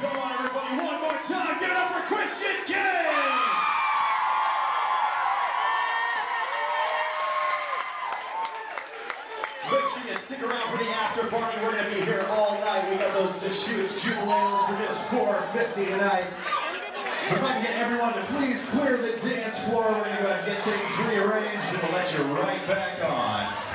Come on, everybody, one more time. Give it up for Christian Kane! Make sure you stick around for the after party. We're gonna be here all night. We got those Deschutes Jubelales for just 450 tonight. So if I can get everyone to please clear the dance floor, we're gonna get things rearranged and we'll let you right back on.